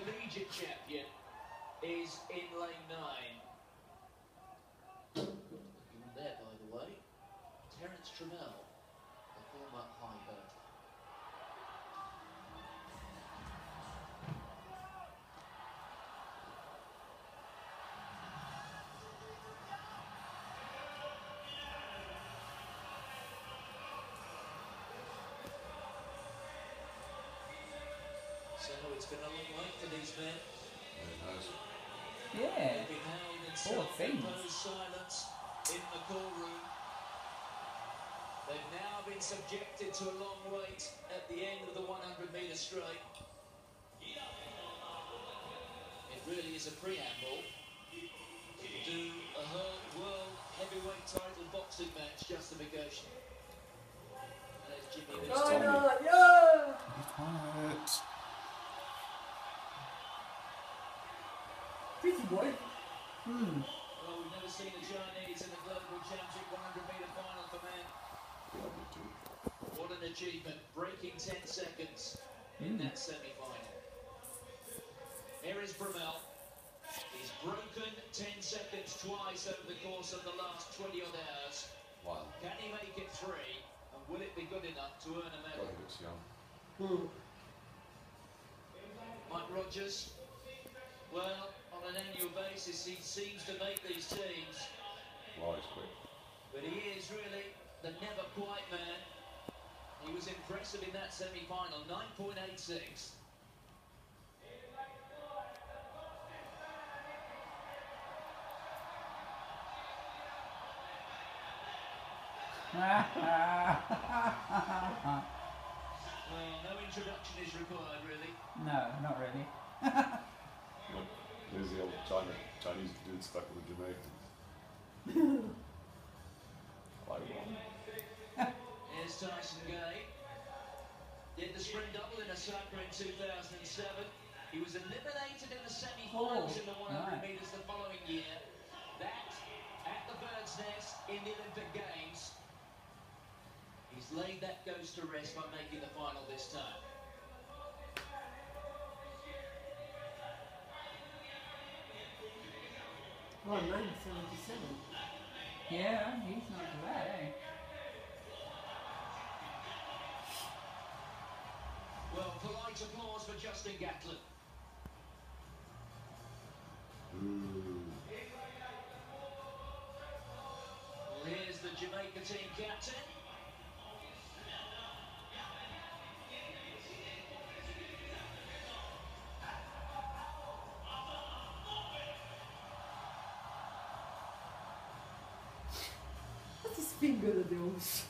collegiate champion is in lane nine. Looking there, by the way, Terence Trammell, the former high. It's been a long wait for these men. Yeah. They've been held in Poor things. silence in the call room. They've now been subjected to a long wait at the end of the 100 metre straight. It really is a preamble to do a world heavyweight title boxing match justification. There's Jimmy Oh, Wilson. no. Twice over the course of the last 20 odd hours. Wow. Can he make it three? And will it be good enough to earn a medal? he looks young. Hmm. Mike Rodgers, well, on an annual basis, he seems to make these teams, Wow, he's quick. but he is really the never quite man. He was impressive in that semi-final, 9.86. Well, no introduction is required, really. no, not really. Look, there's the old China, Chinese dude stuck with the Jamaicans. like one. Here's Tyson Gay. Did the sprint double in a Osaka in 2007. He was eliminated in the semi-finals Oh, in the 100 right. metres the following year. That at the Bird's Nest in the Olympic Games. He's that ghost to rest by making the final this time. Oh, 977. Yeah, he's not bad, eh? Well, polite applause for Justin Gatlin. Ooh. Well, here's the Jamaica team captain. What's his finger that they always...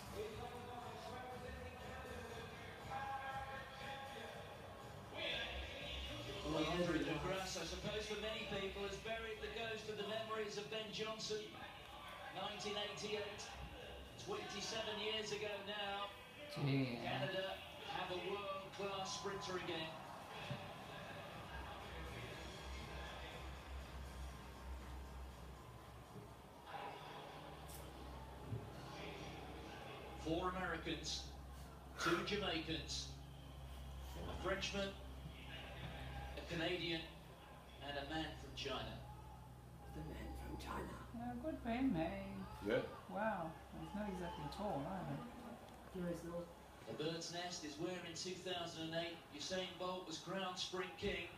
Well, Andre De Grasse, I suppose for many people, has buried the ghost of the memories of Ben Johnson, 1988, 27 years ago now. Gee. Canada have a world-class sprinter again. Four Americans, two Jamaicans, a Frenchman, a Canadian, and a man from China. The man from China. Yeah, good for him, eh? Yeah. Wow. He's not exactly tall, either. No, it's not. The Bird's Nest is where in 2008 Usain Bolt was crowned Sprint King.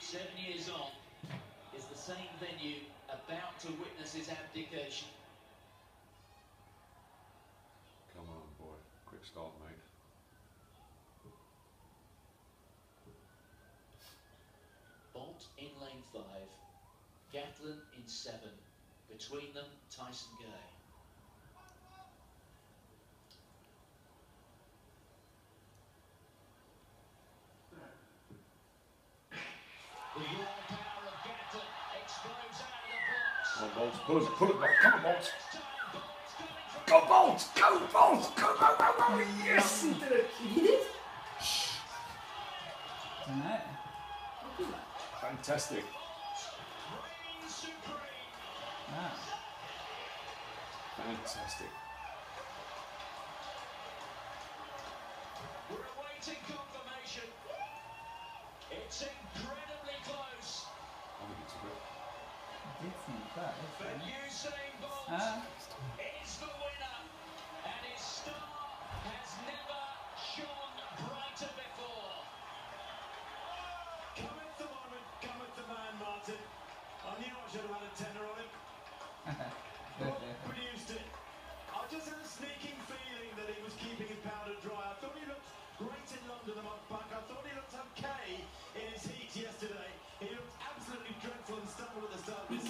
Seven years on, is the same venue about to witness his abdication. Come on, boy. Quick start, mate. Bolt in lane five, Gatlin in seven. Between them, Tyson Gay. The raw power of Gatlin explodes out of the blocks. Come on, Bolts. Pull it, pull it, Come on, Bolts. Go Bolt! Go Bolt! Go Bolt! Go Yes! Did it! Shh. Alright. Fantastic. Ah. Fantastic. We're awaiting confirmation. It's incredibly close. I think it's a bit close. But. Usain Bolt Ah, is the winner, and his star has never shone brighter before. Cometh the moment, cometh the man, Martin. I knew I should have had a tenner on him. What produced it? I just had a sneaking feeling that he was keeping his powder dry. I thought he looked great in London a month back. I thought he looked okay in his heat yesterday. He looked absolutely dreadful and stumbled at the start of his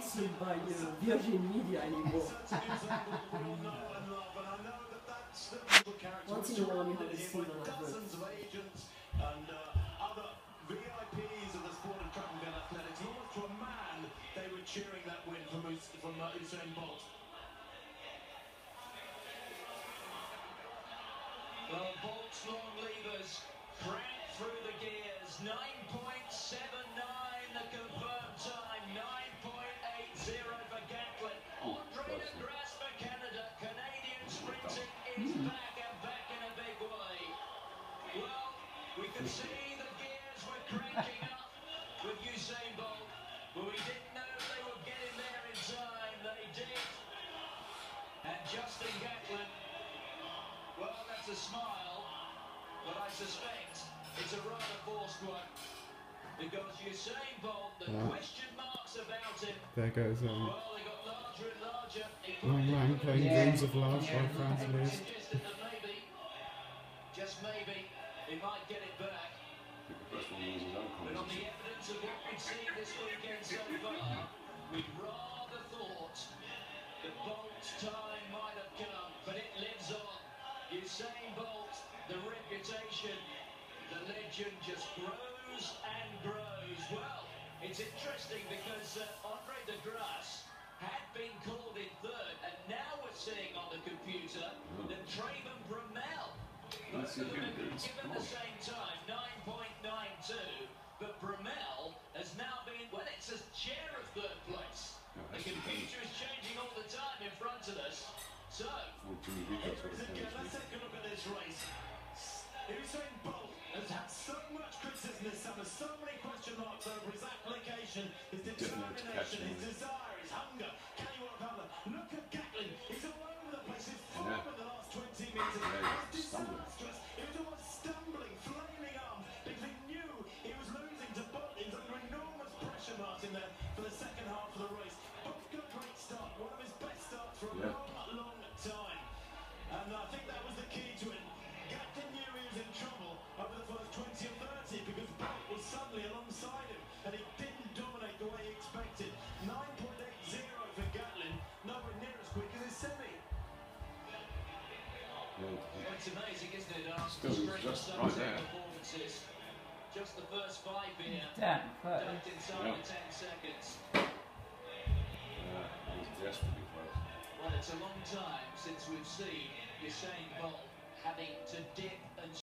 sponsored by uh, Virgin Media anymore. Such an example that we all know and love, and I know that that's the people character Once which in a while you surrounded have a him single with advert. dozens of agents and uh, other VIPs of the sport of track and field athletics, and almost to a man they were cheering that win from, Us- from uh, Usain Bolt. Well, Bolt's long levers crank through the gears. 9.79 Justin Gatlin well, that's a smile, but I suspect it's a rather forced one. Because Usain Bolt, the question marks about him, There goes um, well, they got larger and larger. It Long might Lang be- playing Yeah. Dreams of Love by Yeah, Franz they were Liszt. maybe, just maybe, he might get it back. I think the first one was his own But on the evidence of what we've seen this weekend so far, we'd rather just grows and grows. Well, it's interesting because uh, Andre de Grasse had been called in third, and now we're seeing on the computer that Trayvon Bromell Let's see if he given the same time, 9.92, but Bromell has now been, well, it's a share of third place. The computer is changing all the time in front of us. So, Well, Jimmy Vicaut's got a Again, tennis let's take a look at this race. Usain Bolt has had so much criticism this summer, so many question marks over his application, his Difficult to catch determination, his desire, his hunger. Can harder? Look at Gatlin. He's all over the place. He's form Yeah. in the last 20 metres Yeah, just right ten there. just the first five here, damn close. dunked inside Yeah. the 10 seconds. yeah, he was desperately close. Well, it's a long time since we've seen Usain Bolt having to dip and